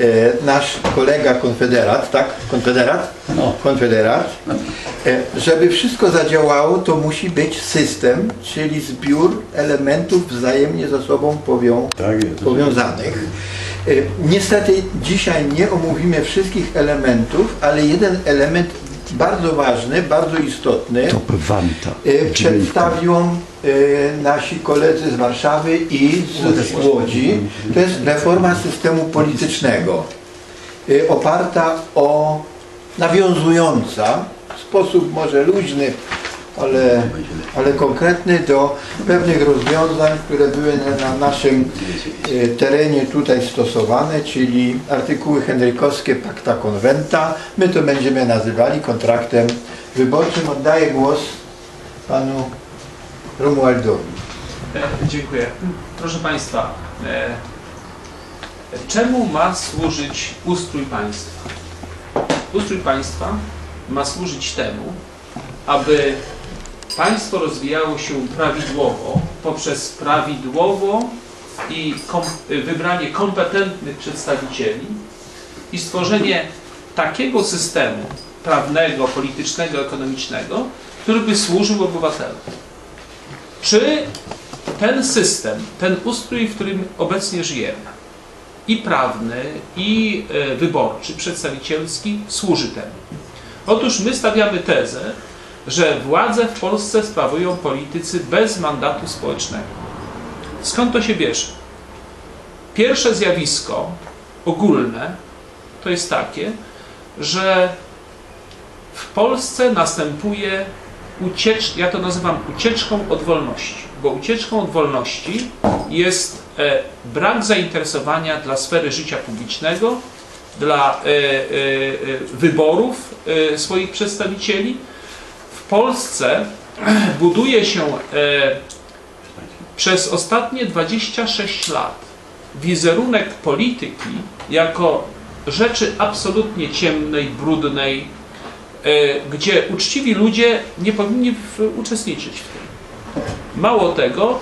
e, nasz kolega konfederat, tak? Konfederat? No. Konfederat. E, żeby wszystko zadziałało, to musi być system, czyli zbiór elementów wzajemnie ze sobą powią, Tak jest. powiązanych. E, Niestety dzisiaj nie omówimy wszystkich elementów, ale jeden element bardzo ważny, bardzo istotny. E, przedstawią e, nasi koledzy z Warszawy i z Łodzi. To jest reforma systemu politycznego e, oparta o nawiązująca w sposób może luźny, ale, ale konkretny do pewnych rozwiązań, które były na, na naszym e, terenie tutaj stosowane, czyli artykuły henrykowskie Pacta Conventa. My to będziemy nazywali kontraktem wyborczym. Oddaję głos panu Romualdowi. Dziękuję. Proszę Państwa, e, czemu ma służyć ustrój państwa? Ustrój państwa ma służyć temu, aby państwo rozwijało się prawidłowo poprzez prawidłowo i kom, wybranie kompetentnych przedstawicieli i stworzenie takiego systemu prawnego, politycznego, ekonomicznego, który by służył obywatelom. Czy ten system, ten ustrój, w którym obecnie żyjemy, i prawny, i e, wyborczy, przedstawicielski, służy temu? Otóż my stawiamy tezę, że władzę w Polsce sprawują politycy bez mandatu społecznego. Skąd to się bierze? Pierwsze zjawisko ogólne to jest takie, że w Polsce następuje uciecz, ja to nazywam ucieczką od wolności, bo ucieczką od wolności jest e, brak zainteresowania dla sfery życia publicznego, dla e, e, e, wyborów e, swoich przedstawicieli. Polsce buduje się e, przez ostatnie 26 lat wizerunek polityki jako rzeczy absolutnie ciemnej, brudnej, e, gdzie uczciwi ludzie nie powinni w, uczestniczyć w tym. Mało tego,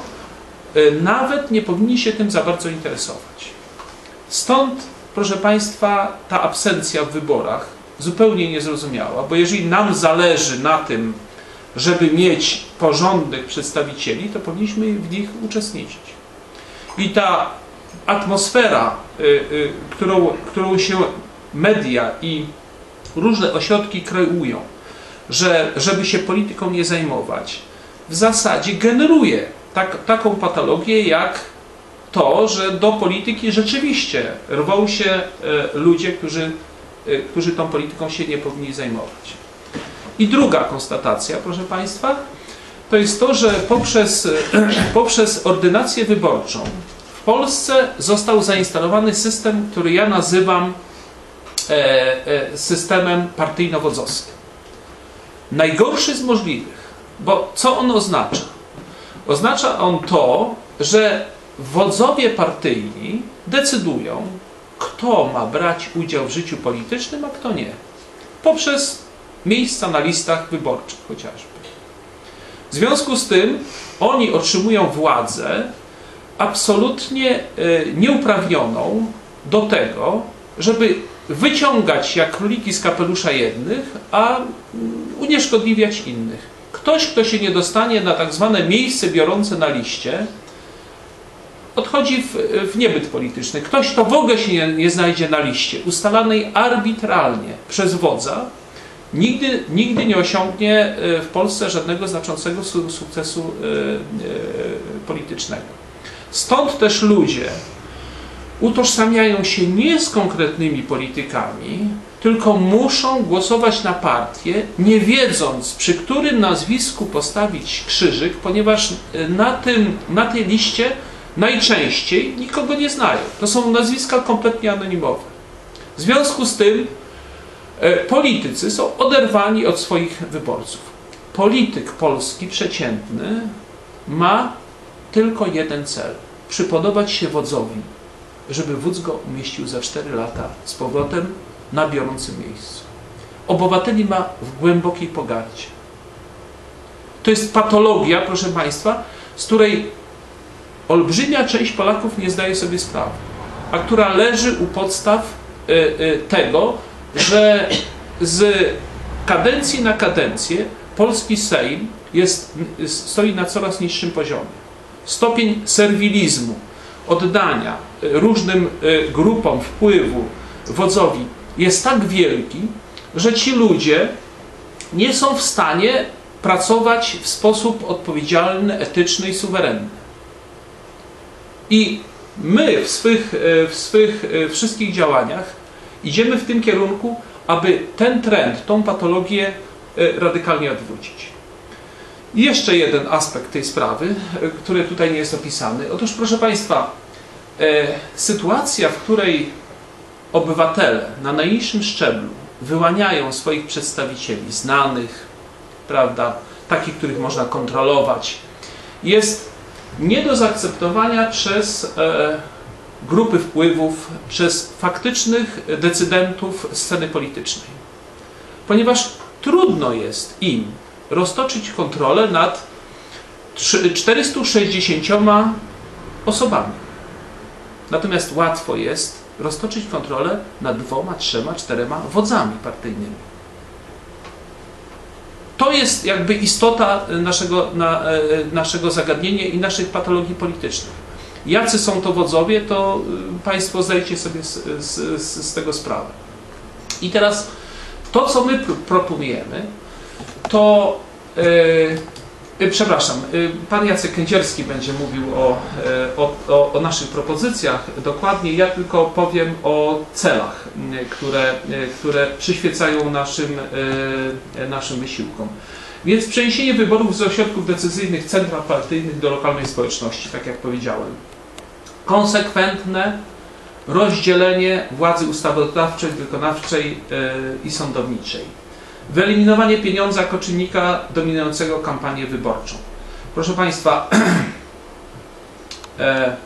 e, nawet nie powinni się tym za bardzo interesować. Stąd, proszę Państwa, ta absencja w wyborach zupełnie niezrozumiała, bo jeżeli nam zależy na tym, żeby mieć porządnych przedstawicieli, to powinniśmy w nich uczestniczyć. I ta atmosfera, y, y, którą, którą się media i różne ośrodki kreują, że żeby się polityką nie zajmować, w zasadzie generuje tak, taką patologię jak to, że do polityki rzeczywiście rwą się e, ludzie, którzy, którzy tą polityką się nie powinni zajmować. I druga konstatacja, proszę Państwa, to jest to, że poprzez, poprzez ordynację wyborczą w Polsce został zainstalowany system, który ja nazywam e, e, systemem partyjno-wodzowskim. Najgorszy z możliwych, bo co on oznacza? Oznacza on to, że wodzowie partyjni decydują, kto ma brać udział w życiu politycznym, a kto nie. Poprzez miejsca na listach wyborczych chociażby. W związku z tym oni otrzymują władzę absolutnie e, nieuprawnioną do tego, żeby wyciągać jak króliki z kapelusza jednych, a mm, unieszkodliwiać innych. Ktoś, kto się nie dostanie na tak zwane miejsce biorące na liście, odchodzi w, w niebyt polityczny. Ktoś, kto w ogóle się nie, nie znajdzie na liście, ustalanej arbitralnie przez wodza, nigdy, nigdy nie osiągnie e, w Polsce żadnego znaczącego su- sukcesu e, e, politycznego. Stąd też ludzie utożsamiają się nie z konkretnymi politykami, tylko muszą głosować na partię, nie wiedząc, przy którym nazwisku postawić krzyżyk, ponieważ na, tym, na tej liście najczęściej nikogo nie znają. To są nazwiska kompletnie anonimowe. W związku z tym e, politycy są oderwani od swoich wyborców. Polityk polski przeciętny ma tylko jeden cel: przypodobać się wodzowi, żeby wódz go umieścił za 4 lata z powrotem na biorącym miejscu. Obywateli ma w głębokiej pogardzie. To jest patologia, proszę Państwa, z której olbrzymia część Polaków nie zdaje sobie sprawy, a która leży u podstaw y, y, tego, że z kadencji na kadencję polski Sejm jest, stoi na coraz niższym poziomie. Stopień serwilizmu, oddania y, różnym grupom wpływu wodzowi jest tak wielki, że ci ludzie nie są w stanie pracować w sposób odpowiedzialny, etyczny i suwerenny. I my w swych, e, w swych e, wszystkich działaniach idziemy w tym kierunku, aby ten trend, tą patologię e, radykalnie odwrócić. Jeszcze jeden aspekt tej sprawy, który tutaj nie jest opisany. Otóż, proszę Państwa, sytuacja, w której obywatele na najniższym szczeblu wyłaniają swoich przedstawicieli, znanych, prawda, takich, których można kontrolować, jest nie do zaakceptowania przez e, grupy wpływów, przez faktycznych decydentów sceny politycznej. Ponieważ trudno jest im roztoczyć kontrolę nad 460 osobami. Natomiast łatwo jest roztoczyć kontrolę nad dwoma, trzema, czterema wodzami partyjnymi. To jest jakby istota naszego, na, e, naszego zagadnienia i naszych patologii politycznych. Jacy są to wodzowie, to Państwo zdajcie sobie z, z, z tego sprawę. I teraz to, co my proponujemy, to yy, przepraszam, yy, pan Jacek Kędzierski będzie mówił o, o, o, o, naszych propozycjach dokładnie. Ja tylko powiem o celach, które, które przyświecają naszym, naszym wysiłkom. Więc przeniesienie wyborów z ośrodków decyzyjnych centra partyjnych do lokalnej społeczności, tak jak powiedziałem. Konsekwentne rozdzielenie władzy ustawodawczej, wykonawczej i sądowniczej Wyeliminowanie pieniądza jako czynnika dominującego kampanię wyborczą. Proszę Państwa, e,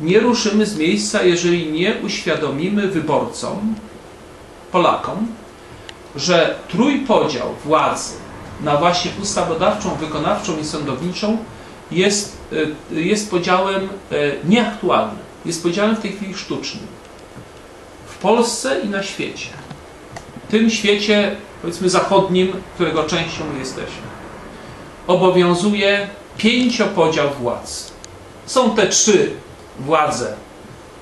nie ruszymy z miejsca, jeżeli nie uświadomimy wyborcom, Polakom, że trójpodział władzy na właśnie ustawodawczą, wykonawczą i sądowniczą jest, e, jest podziałem e, nieaktualnym. Jest podziałem w tej chwili sztucznym. W Polsce i na świecie tym świecie, powiedzmy zachodnim, którego częścią jesteśmy, obowiązuje pięciopodział władz. Są te trzy władze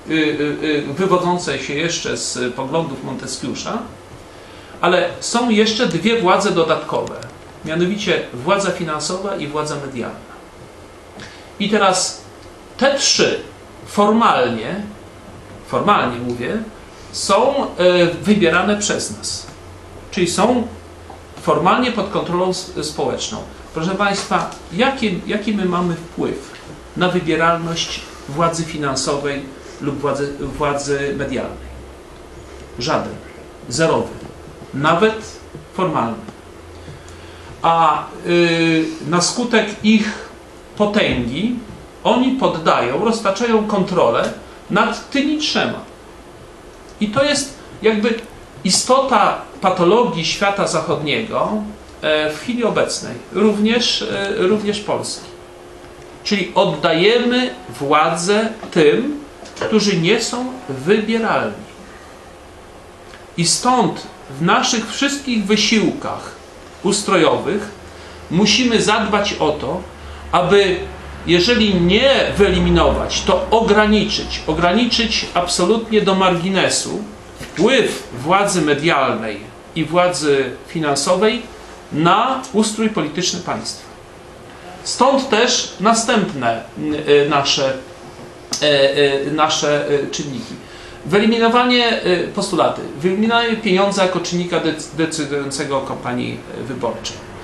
y, y, y, wywodzące się jeszcze z poglądów Monteskiusza, ale są jeszcze dwie władze dodatkowe, mianowicie władza finansowa i władza medialna. I teraz te trzy formalnie, formalnie mówię, są e, wybierane przez nas. Czyli są formalnie pod kontrolą społeczną. Proszę Państwa, jaki, jaki my mamy wpływ na wybieralność władzy finansowej lub władzy, władzy medialnej? Żaden. Zerowy. Nawet formalny. A yy, na skutek ich potęgi oni poddają, roztaczają kontrolę nad tymi trzema. I to jest jakby istota patologii świata zachodniego e, w chwili obecnej, również, e, również Polski. Czyli oddajemy władzę tym, którzy nie są wybieralni. I stąd w naszych wszystkich wysiłkach ustrojowych musimy zadbać o to, aby jeżeli nie wyeliminować, to ograniczyć, ograniczyć absolutnie do marginesu wpływ władzy medialnej i władzy finansowej na ustrój polityczny państwa. Stąd też następne y, nasze, y, y, nasze czynniki. Wyeliminowanie postulaty, wyeliminowanie pieniądza jako czynnika decydującego o kampanii wyborczej E,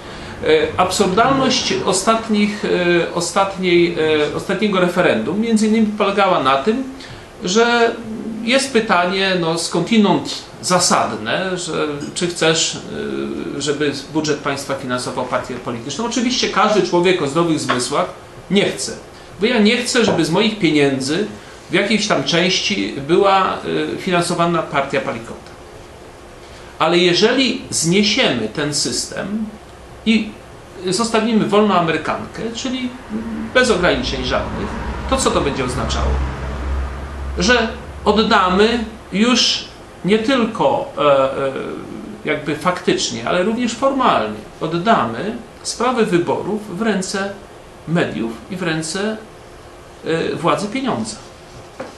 absurdalność ostatnich, e, ostatniej, e, ostatniego referendum między innymi polegała na tym, że jest pytanie no, skądinąd zasadne, że czy chcesz, żeby budżet państwa finansował partię polityczną. Oczywiście każdy człowiek o zdrowych zmysłach nie chce. Bo ja nie chcę, żeby z moich pieniędzy w jakiejś tam części była finansowana partia Palikota. Ale jeżeli zniesiemy ten system, i zostawimy wolną Amerykankę, czyli bez ograniczeń żadnych, to co to będzie oznaczało? Że oddamy już nie tylko e, e, jakby faktycznie, ale również formalnie oddamy sprawę wyborów w ręce mediów i w ręce e, władzy pieniądza.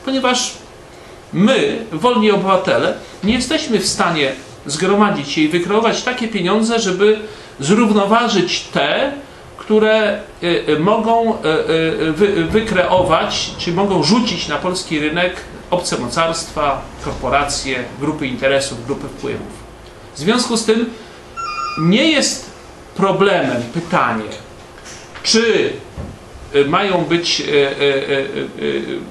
Ponieważ my, wolni obywatele, nie jesteśmy w stanie zgromadzić się i wykreować takie pieniądze, żeby zrównoważyć te, które y, y, mogą wy, wykreować, czy mogą rzucić na polski rynek obce mocarstwa, korporacje, grupy interesów, grupy wpływów. W związku z tym nie jest problemem pytanie, czy mają być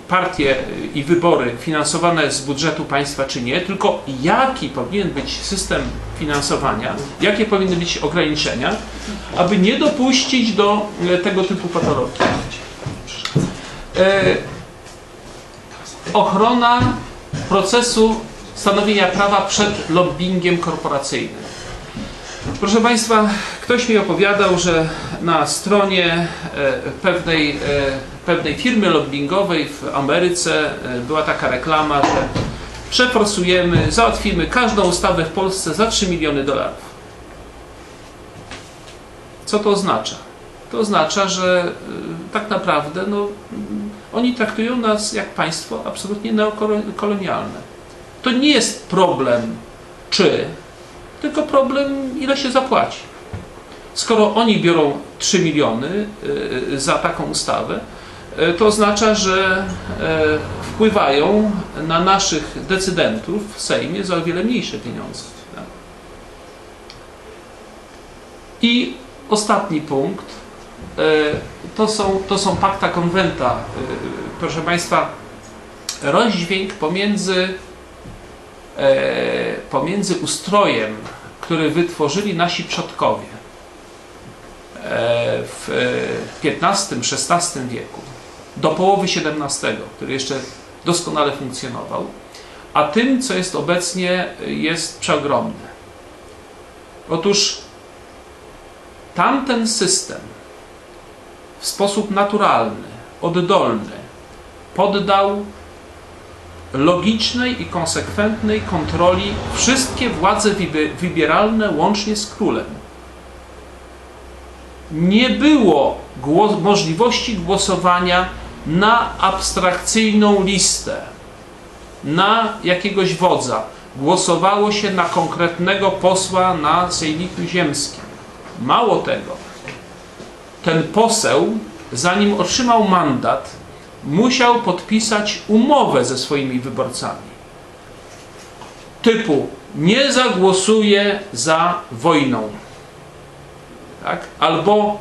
partie i wybory finansowane z budżetu państwa, czy nie, tylko jaki powinien być system finansowania, jakie powinny być ograniczenia, aby nie dopuścić do tego typu patologii. Ochrona procesu stanowienia prawa przed lobbyingiem korporacyjnym. Proszę Państwa, ktoś mi opowiadał, że na stronie e, pewnej, e, pewnej firmy lobbyingowej w Ameryce e, była taka reklama, że przeforsujemy, załatwimy każdą ustawę w Polsce za 3 miliony dolarów. Co to oznacza? To oznacza, że tak naprawdę no, oni traktują nas jak państwo absolutnie neokolonialne. To nie jest problem, czy, tylko problem, ile się zapłaci. Skoro oni biorą 3 miliony y, za taką ustawę, y, to oznacza, że y, wpływają na naszych decydentów w Sejmie za o wiele mniejsze pieniądze. Tak? I ostatni punkt to są, to są pakta konwenta. Proszę Państwa, rozdźwięk pomiędzy, pomiędzy ustrojem, który wytworzyli nasi przodkowie w XV-XVI wieku do połowy XVII, który jeszcze doskonale funkcjonował, a tym, co jest obecnie, jest przeogromne. Otóż tamten system w sposób naturalny, oddolny poddał logicznej i konsekwentnej kontroli wszystkie władze wybieralne łącznie z królem. Nie było głos możliwości głosowania na abstrakcyjną listę, na jakiegoś wodza. Głosowało się na konkretnego posła na sejmiku ziemskim. Mało tego, ten poseł, zanim otrzymał mandat, musiał podpisać umowę ze swoimi wyborcami. Typu nie zagłosuję za wojną. Tak? Albo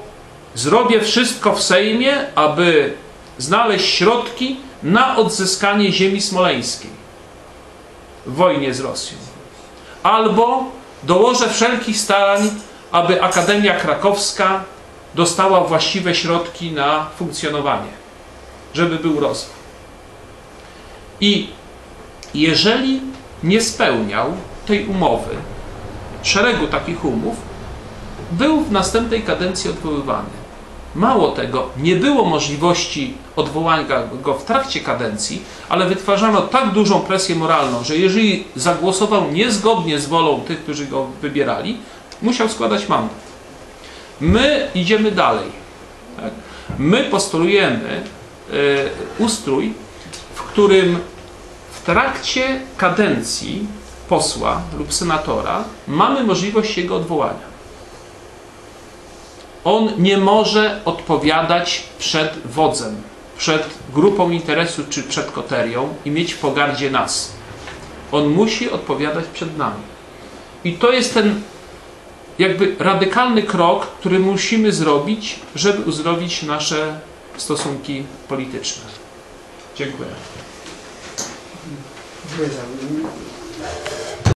zrobię wszystko w Sejmie, aby znaleźć środki na odzyskanie ziemi smoleńskiej w wojnie z Rosją. Albo dołożę wszelkich starań, aby Akademia Krakowska dostała właściwe środki na funkcjonowanie, żeby był rozwój. I jeżeli nie spełniał tej umowy, szeregu takich umów, był w następnej kadencji odwoływany. Mało tego, nie było możliwości odwołania go w trakcie kadencji, ale wytwarzano tak dużą presję moralną, że jeżeli zagłosował niezgodnie z wolą tych, którzy go wybierali, musiał składać mandat. My idziemy dalej. Tak? My postulujemy ustrój, w którym w trakcie kadencji posła lub senatora mamy możliwość jego odwołania on nie może odpowiadać przed wodzem, przed grupą interesu czy przed koterią i mieć w pogardzie nas. On musi odpowiadać przed nami. I to jest ten jakby radykalny krok, który musimy zrobić, żeby uzdrowić nasze stosunki polityczne. Dziękuję. Dziękuję.